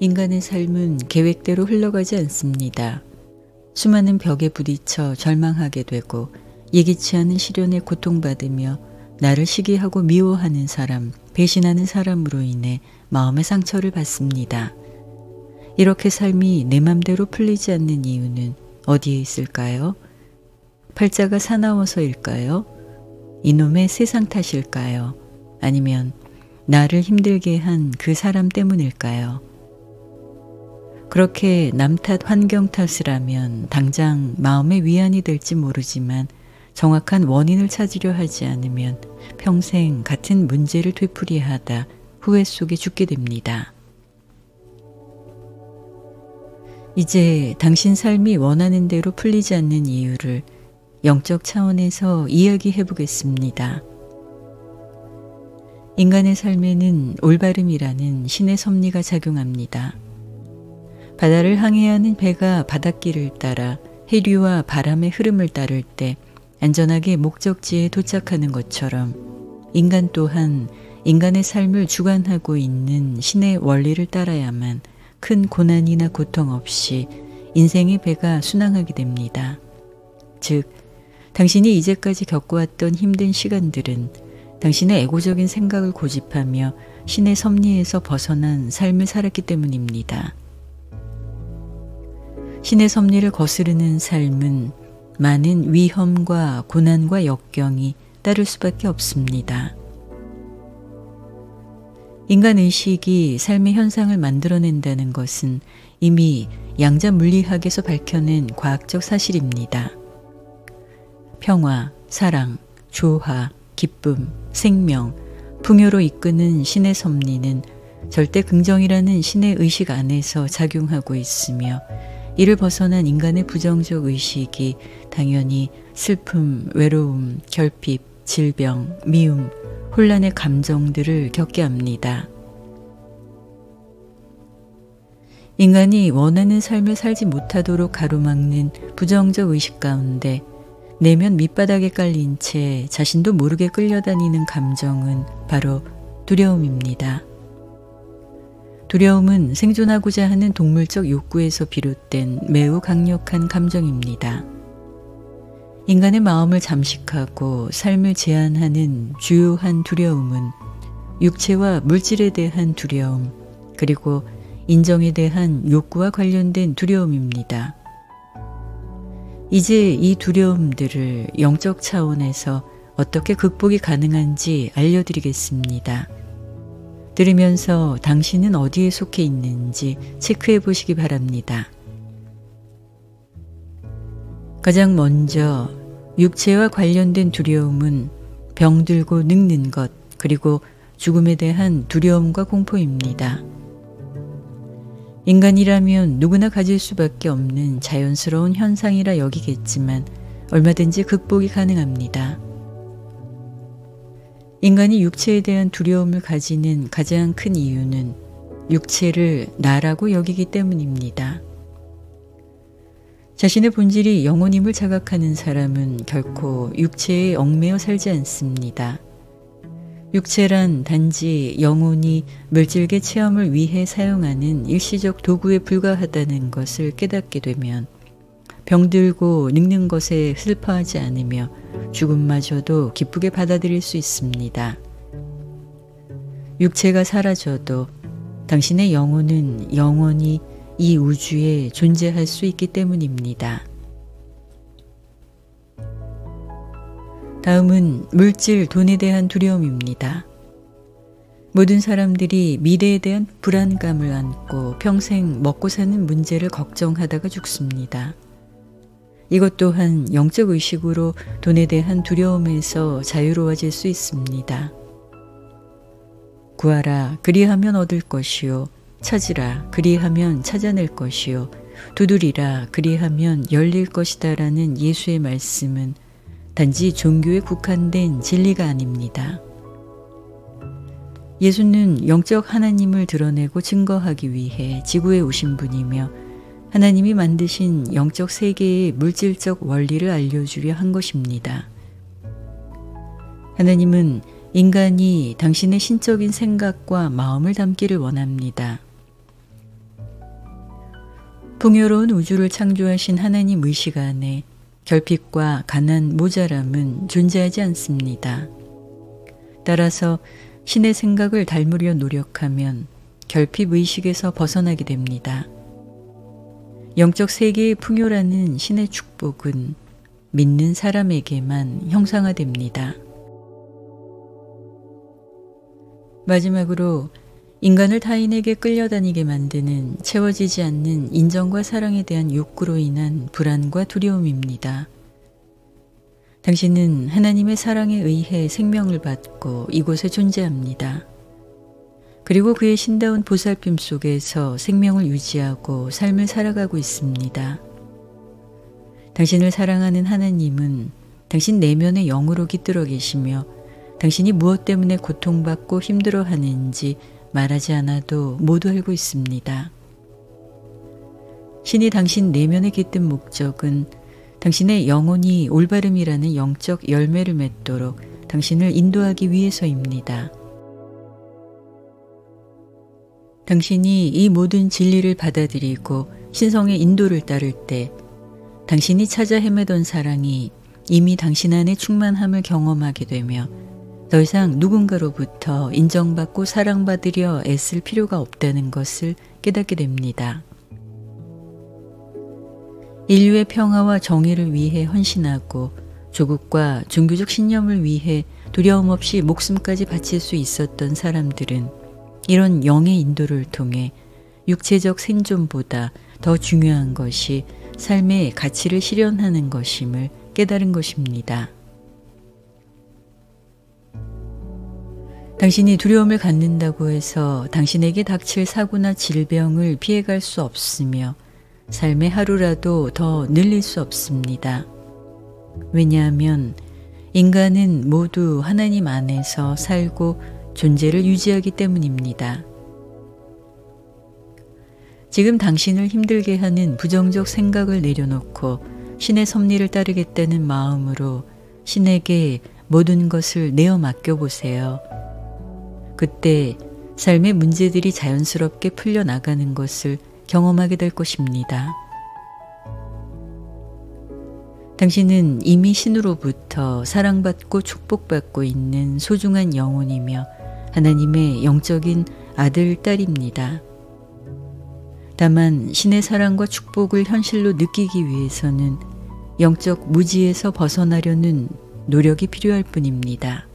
인간의 삶은 계획대로 흘러가지 않습니다. 수많은 벽에 부딪혀 절망하게 되고 예기치 않은 시련에 고통받으며 나를 시기하고 미워하는 사람, 배신하는 사람으로 인해 마음의 상처를 받습니다. 이렇게 삶이 내 맘대로 풀리지 않는 이유는 어디에 있을까요? 팔자가 사나워서일까요? 이놈의 세상 탓일까요? 아니면 나를 힘들게 한 그 사람 때문일까요? 그렇게 남 탓, 환경 탓을 하면 당장 마음의 위안이 될지 모르지만 정확한 원인을 찾으려 하지 않으면 평생 같은 문제를 되풀이하다 후회 속에 죽게 됩니다. 이제 당신 삶이 원하는 대로 풀리지 않는 이유를 영적 차원에서 이야기해 보겠습니다. 인간의 삶에는 올바름이라는 신의 섭리가 작용합니다. 바다를 항해하는 배가 바닷길을 따라 해류와 바람의 흐름을 따를 때 안전하게 목적지에 도착하는 것처럼 인간 또한 인간의 삶을 주관하고 있는 신의 원리를 따라야만 큰 고난이나 고통 없이 인생의 배가 순항하게 됩니다. 즉, 당신이 이제까지 겪어왔던 힘든 시간들은 당신의 에고적인 생각을 고집하며 신의 섭리에서 벗어난 삶을 살았기 때문입니다. 신의 섭리를 거스르는 삶은 많은 위험과 고난과 역경이 따를 수밖에 없습니다. 인간 의식이 삶의 현상을 만들어낸다는 것은 이미 양자 물리학에서 밝혀낸 과학적 사실입니다. 평화, 사랑, 조화, 기쁨, 생명, 풍요로 이끄는 신의 섭리는 절대 긍정이라는 신의 의식 안에서 작용하고 있으며 이를 벗어난 인간의 부정적 의식이 당연히 슬픔, 외로움, 결핍, 질병, 미움, 혼란의 감정들을 겪게 합니다. 인간이 원하는 삶을 살지 못하도록 가로막는 부정적 의식 가운데 내면 밑바닥에 깔린 채 자신도 모르게 끌려다니는 감정은 바로 두려움입니다. 두려움은 생존하고자 하는 동물적 욕구에서 비롯된 매우 강력한 감정입니다. 인간의 마음을 잠식하고 삶을 제한하는 주요한 두려움은 육체와 물질에 대한 두려움, 그리고 인정에 대한 욕구와 관련된 두려움입니다. 이제 이 두려움들을 영적 차원에서 어떻게 극복이 가능한지 알려드리겠습니다. 들으면서 당신은 어디에 속해 있는지 체크해 보시기 바랍니다. 가장 먼저 육체와 관련된 두려움은 병들고 늙는 것, 그리고 죽음에 대한 두려움과 공포입니다. 인간이라면 누구나 가질 수밖에 없는 자연스러운 현상이라 여기겠지만 얼마든지 극복이 가능합니다. 인간이 육체에 대한 두려움을 가지는 가장 큰 이유는 육체를 나라고 여기기 때문입니다. 자신의 본질이 영혼임을 자각하는 사람은 결코 육체에 얽매여 살지 않습니다. 육체란 단지 영혼이 물질계 체험을 위해 사용하는 일시적 도구에 불과하다는 것을 깨닫게 되면 병들고 늙는 것에 슬퍼하지 않으며 죽음마저도 기쁘게 받아들일 수 있습니다. 육체가 사라져도 당신의 영혼은 영원히 이 우주에 존재할 수 있기 때문입니다. 다음은 물질, 돈에 대한 두려움입니다. 모든 사람들이 미래에 대한 불안감을 안고 평생 먹고 사는 문제를 걱정하다가 죽습니다. 이것 또한 영적 의식으로 돈에 대한 두려움에서 자유로워질 수 있습니다. 구하라 그리하면 얻을 것이요 찾으라 그리하면 찾아낼 것이요 두드리라 그리하면 열릴 것이다 라는 예수의 말씀은 단지 종교에 국한된 진리가 아닙니다. 예수는 영적 하나님을 드러내고 증거하기 위해 지구에 오신 분이며 하나님이 만드신 영적 세계의 물질적 원리를 알려주려 한 것입니다. 하나님은 인간이 당신의 신적인 생각과 마음을 담기를 원합니다. 풍요로운 우주를 창조하신 하나님 의식 안에 결핍과 가난, 모자람은 존재하지 않습니다. 따라서 신의 생각을 닮으려 노력하면 결핍 의식에서 벗어나게 됩니다. 영적 세계의 풍요라는 신의 축복은 믿는 사람에게만 형상화됩니다. 마지막으로 인간을 타인에게 끌려다니게 만드는 채워지지 않는 인정과 사랑에 대한 욕구로 인한 불안과 두려움입니다. 당신은 하나님의 사랑에 의해 생명을 받고 이곳에 존재합니다. 그리고 그의 신다운 보살핌 속에서 생명을 유지하고 삶을 살아가고 있습니다. 당신을 사랑하는 하나님은 당신 내면의 영으로 깃들어 계시며 당신이 무엇 때문에 고통받고 힘들어 하는지 말하지 않아도 모두 알고 있습니다. 신이 당신 내면에 깃든 목적은 당신의 영혼이 올바름이라는 영적 열매를 맺도록 당신을 인도하기 위해서입니다. 당신이 이 모든 진리를 받아들이고 신성의 인도를 따를 때 당신이 찾아 헤매던 사랑이 이미 당신 안에 충만함을 경험하게 되며 더 이상 누군가로부터 인정받고 사랑받으려 애쓸 필요가 없다는 것을 깨닫게 됩니다. 인류의 평화와 정의를 위해 헌신하고 조국과 종교적 신념을 위해 두려움 없이 목숨까지 바칠 수 있었던 사람들은 이런 영의 인도를 통해 육체적 생존보다 더 중요한 것이 삶의 가치를 실현하는 것임을 깨달은 것입니다. 당신이 두려움을 갖는다고 해서 당신에게 닥칠 사고나 질병을 피해갈 수 없으며 삶의 하루라도 더 늘릴 수 없습니다. 왜냐하면 인간은 모두 하나님 안에서 살고 존재를 유지하기 때문입니다. 지금 당신을 힘들게 하는 부정적 생각을 내려놓고 신의 섭리를 따르겠다는 마음으로 신에게 모든 것을 내어 맡겨보세요. 그때 삶의 문제들이 자연스럽게 풀려나가는 것을 경험하게 될 것입니다. 당신은 이미 신으로부터 사랑받고 축복받고 있는 소중한 영혼이며 하나님의 영적인 아들, 딸입니다. 다만 신의 사랑과 축복을 현실로 느끼기 위해서는 영적 무지에서 벗어나려는 노력이 필요할 뿐입니다.